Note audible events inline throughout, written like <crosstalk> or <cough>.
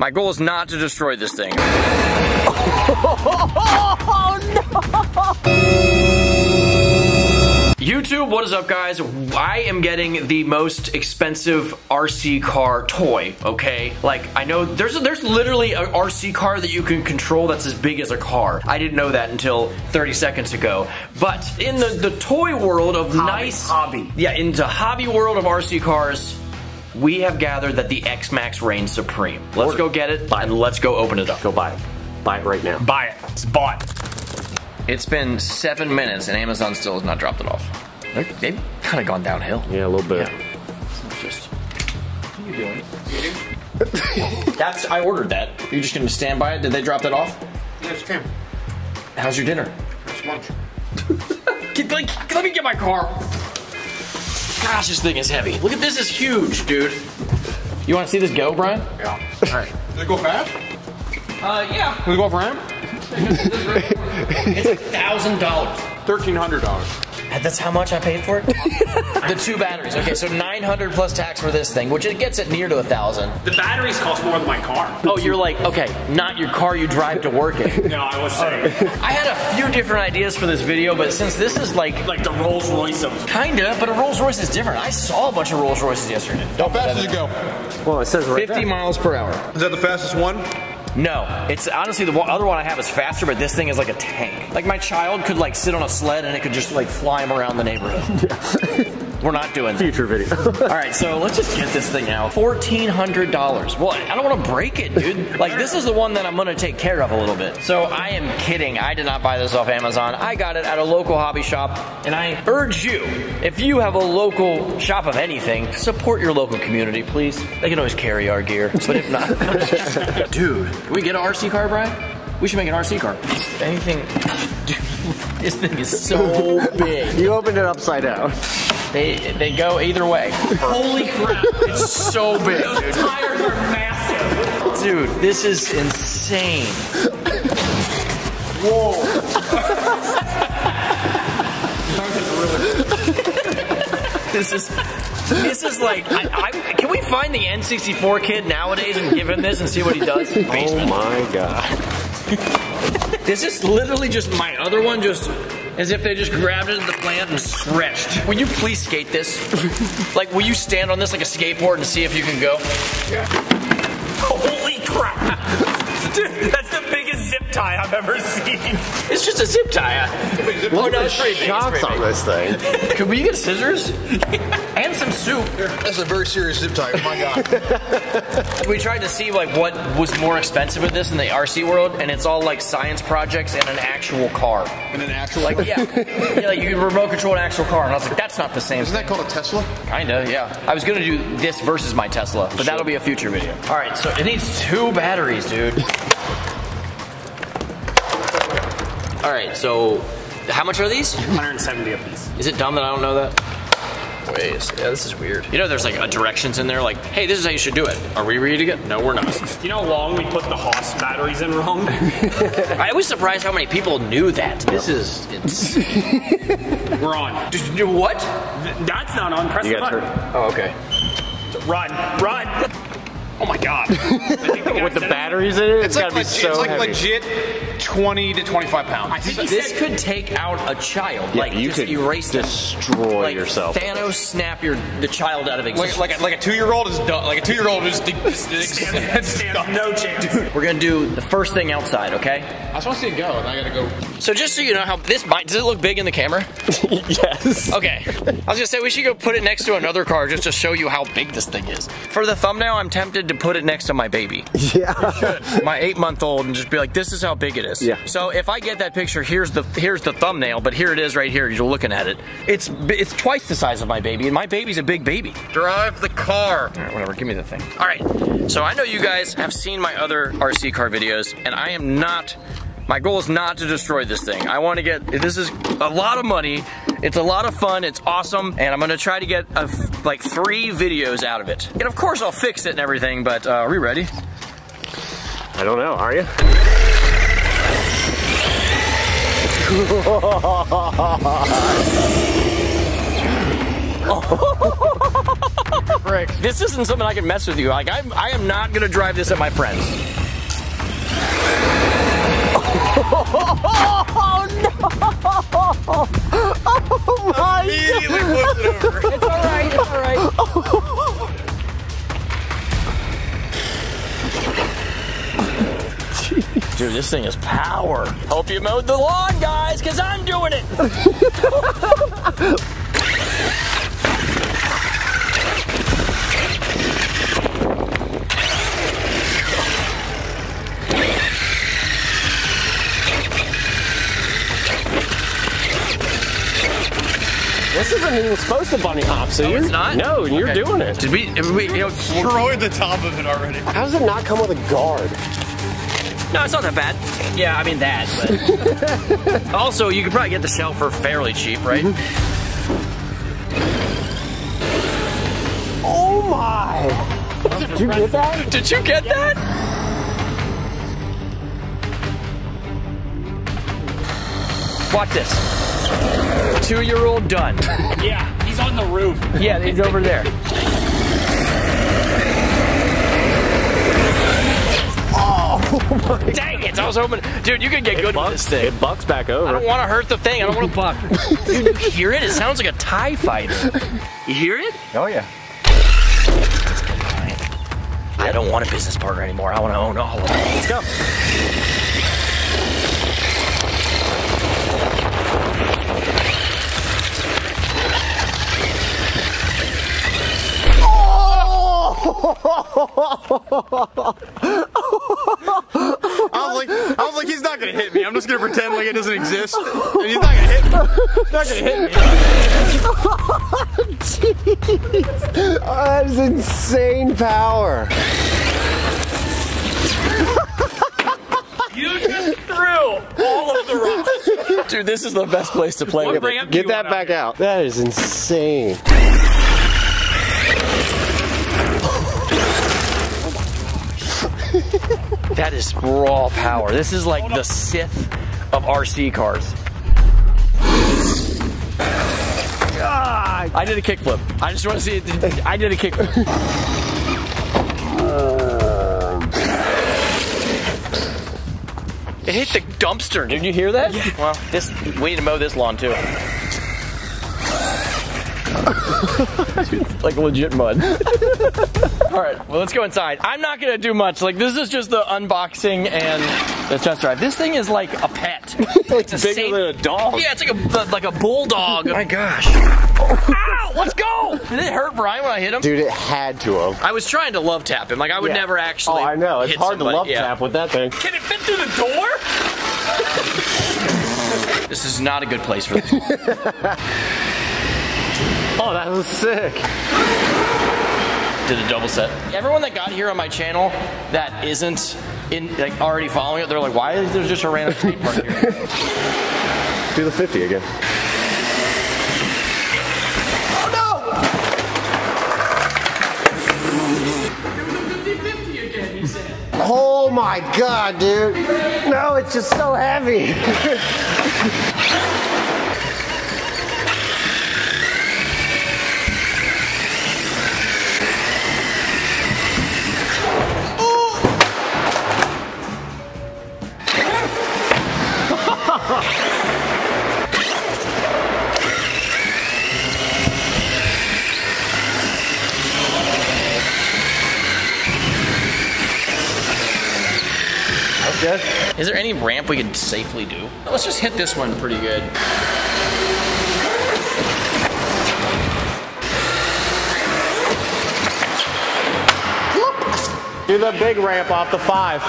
My goal is not to destroy this thing. <laughs> YouTube, what is up guys? I am getting the most expensive RC car toy, okay? Like, I know there's there's literally an RC car that you can control that's as big as a car. I didn't know that until 30 seconds ago. But in the, the toy world of nice... hobby. Yeah, into hobby world of RC cars, we have gathered that the X-Maxx reigns supreme. Let's go get it, and let's go open it up. Go buy it. Buy it right now. Buy it. It's bought. It's been seven minutes and Amazon still has not dropped it off. They're, they've kind of gone downhill. Yeah, a little bit. Yeah. It's just. What are you doing? <laughs> That's. I ordered that. You're just gonna stand by it? Did they drop that off? Yes, Tim. How's your dinner? It's lunch. Get, <laughs> like, let me get my car. Gosh, this thing is heavy. Look at this, is huge, dude. You wanna see this go, Brian? Yeah. All right. Did it go fast? Uh, yeah. Does it go up <laughs> It's it's $1,000. $1,300. That's how much I paid for it? <laughs> the two batteries. Okay, so 900 plus tax for this thing, which it gets it near to a thousand. The batteries cost more than my car. Oh, you're like, okay, not your car you drive to work in. <laughs> No, I was saying. <laughs> I had a few different ideas for this video, but since this is like, like the Rolls Royce of. kinda, but a Rolls Royce is different. I saw a bunch of Rolls Royces yesterday. How fast does it go? Well, it says right 50 miles per hour. Is that the fastest one? No, it's honestly the other one I have is faster, but this thing is like a tank. Like my child could like sit on a sled and it could just like fly him around the neighborhood. <laughs> We're not doing that. Future video. <laughs> All right, so let's just get this thing out. Fourteen hundred dollars. What? I don't want to break it, dude. <laughs> Like this is the one that I'm gonna take care of a little bit. So I am kidding. I did not buy this off Amazon. I got it at a local hobby shop, and I urge you, if you have a local shop of anything, support your local community, please. They can always carry our gear, but if not, <laughs> dude, can we get an RC car, Brian? We should make an RC car. Anything. Dude, this thing is so big. you opened it upside down. They they go either way. Holy crap! It's so big, dude. Tires are massive. Dude, this is insane. Whoa. this is this is like I, I, can we find the N64 kid nowadays and give him this and see what he does? Oh my god. This is literally just my other one, just as if they just grabbed it at the plant and stretched. Will you please skate this? <laughs> like, will you stand on this like a skateboard and see if you can go? Holy crap. <laughs> Dude, that's the biggest zip tie I've ever seen. It's just a zip tie. Oh no, it's pretty big. Shots on this thing. <laughs> Could we get scissors? <laughs> and some soup. That's a very serious zip tie. Oh my god. <laughs> We tried to see like what was more expensive with this in the RC world, and it's all like science projects and an actual car. and an actual. Like yeah, yeah, like you can remote control an actual car, and I was like, that's not the same. Isn't that called a Tesla? Kinda, yeah. I was gonna do this versus my Tesla, but that'll be a future video. All right, so it needs two batteries, dude. All right, so how much are these? 170 a piece. Is it dumb that I don't know that? Wait, yeah, this is weird. You know, there's like a directions in there, like, hey, this is how you should do it. Are we reading it? No, we're not. <laughs> You know how long we put the Haas batteries in wrong? <laughs> I was surprised how many people knew that. This is it's. <laughs> We're on. Did you do what? Th- That's not on. Press You the gotta button. Oh, okay. Run, run. Oh my god. <laughs> With the batteries in it, it's, It's gotta like, be so it's like heavy. legit 20 to 25 pounds. I think he This said- could take out a child. Yeah, like you just could erase them. destroy Like yourself. Thanos snap your the child out of existence. like, a, like a two-year-old is done. Like a two-year-old is. Stands, stands no chance. Dude. We're gonna do the first thing outside, okay? I just want to see it go, and I gotta go. So just so you know how this might does it look big in the camera? <laughs> yes. Okay. I was gonna say we should go put it next to another car just to show you how big this thing is. For the thumbnail, I'm tempted to put it next to my baby. <laughs> Yeah. my eight month old and just be like, this is how big it is. Yeah. So if I get that picture, here's the here's the thumbnail, but here it is right here. You're looking at it. It's it's twice the size of my baby, and my baby's a big baby. Drive the car. All right, whatever. Give me the thing. All right. So I know you guys have seen my other RC car videos, and I am not. My goal is not to destroy this thing. I want to get, this is a lot of money. It's a lot of fun. It's awesome. And I'm going to try to get a f like three videos out of it. And of course I'll fix it and everything, but uh, are we ready? I don't know, are you? This isn't something I can mess with you. Like I'm, I am not gonna drive this at my friends. <laughs> <laughs> Oh Immediately flips it over. <laughs> It's all right. It's all right. <laughs> Dude, this thing is power. Hope you mowed the lawn, guys, because I'm doing it. Even supposed to bunny hop, so Oh, you're it's not? No, and you're Okay. doing it. Did we, did we you know, Destroyed the top of it already. How does it not come with a guard? no, it's not that bad. Yeah, I mean that, but. <laughs> also, you could probably get the shell for fairly cheap, right? Mm-hmm. Oh my! Did you get that? Did you get that? Watch this. Two-year-old done. <laughs> Yeah, he's on the roof. Yeah, he's over there. Oh my Dang it! I was hoping, dude, you could get good with this thing. It bucks back over. I don't want to hurt the thing. I don't want to <laughs> buck. Dude, you hear it? It sounds like a TIE fighter. You hear it? Oh yeah. I don't want a business partner anymore. I want to own all of it. Let's go. I was like, I was like, he's not gonna hit me. I'm just gonna pretend like it doesn't exist, and he's not gonna hit me. He's not gonna hit me. Oh, that is insane power. You just threw all of the rocks. Dude, this is the best place to play. What ramp Get that want back out. That is insane. That is raw power. This is like the Sith of RC cars. I did a kickflip. I just want to see it. I did a kickflip. <laughs> It hit the dumpster. Did you hear that? Yeah. Well, this we need to mow this lawn too. <laughs> like legit mud. <laughs> All right, well, let's go inside. I'm not gonna do much. Like, this is just the unboxing and the test drive. This thing is like a pet. <laughs> It's a Bigger safe- than a dog. Yeah, it's like a like a bulldog. Oh my gosh! Ow! Let's go. Did it hurt Brian when I hit him? Dude, it had to have. I was trying to love tap him. Like I would Yeah. never actually. Oh, I know. It's hard somebody. to love Yeah. tap with that thing. Can it fit through the door? This is not a good place for this. That was sick. Did a double set. Everyone that got here on my channel that isn't in like already following it, they're like, why is there just a random skate park here? <laughs> Do the 50 again. Oh no! Oh my god, dude. No, it's just so heavy. <laughs> Good. Is there any ramp we could safely do? Let's just hit this one pretty good. Do the big ramp off the five.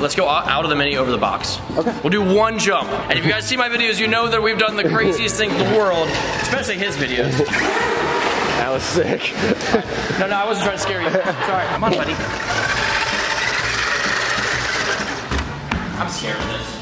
Let's go out of the mini over the box. Okay. We'll do one jump. And if you guys see my videos, you know that we've done the craziest thing in the world, especially his videos that was sick. no, no, I wasn't trying to scare you. Sorry. Come on, buddy. I'm scared of this.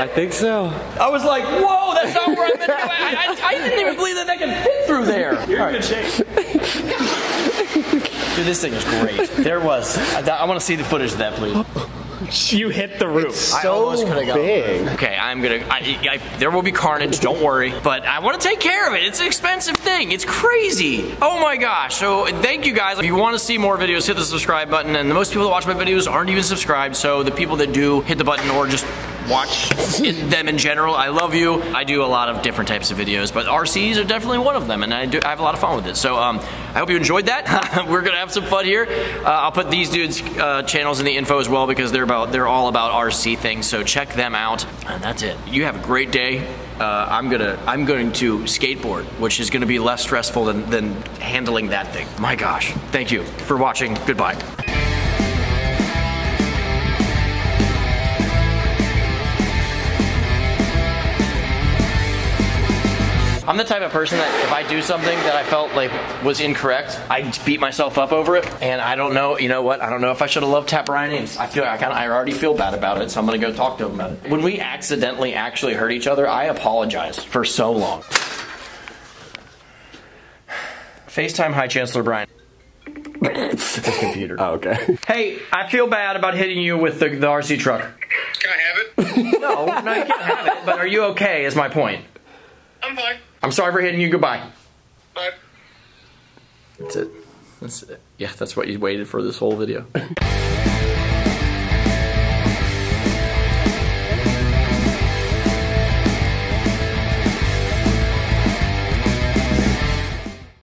I think so. I was like, whoa, that's not where I meant to go. I, I, I didn't even believe that that could fit through there. You're in good shape. Dude, this thing is great. There was. I, I want to see the footage of that, please. You hit the roof. It's So big. Okay, I'm gonna. I, I, there will be carnage. Don't worry. But I want to take care of it. It's an expensive thing. It's crazy. Oh my gosh. So thank you guys. If you want to see more videos, hit the subscribe button. And the most people that watch my videos aren't even subscribed. So the people that do, hit the button or just watch in, <laughs> them in general. I love you. I do a lot of different types of videos, but RCs are definitely one of them, and I do. I have a lot of fun with it. So um, I hope you enjoyed that. <laughs> We're gonna have some fun here. Uh, I'll put these dudes' uh, channels in the info as well because they're about they're all about RC things. So check them out. And that's it. You have a great day. Uh, I'm gonna I'm going to skateboard, which is gonna be less stressful than, than handling that thing. My gosh. Thank you for watching. Goodbye. I'm the type of person that if I do something that I felt like was incorrect, I beat myself up over it. And I don't know, you know what? I don't know if I should have loved Tap Ryan Ames. I feel I kind of, I already feel bad about it, so I'm gonna go talk to him about it. When we accidentally actually hurt each other, I apologize for so long. FaceTime, hi Chancellor Brian. it's a computer. Oh, okay. Hey, I feel bad about hitting you with the, the RC truck. Can I have it? No, no, you can't have it. But are you okay? Is my point. I'm fine. I'm sorry for hitting you. Goodbye. Bye. That's it. That's it. Yeah, that's what you waited for this whole video. <laughs>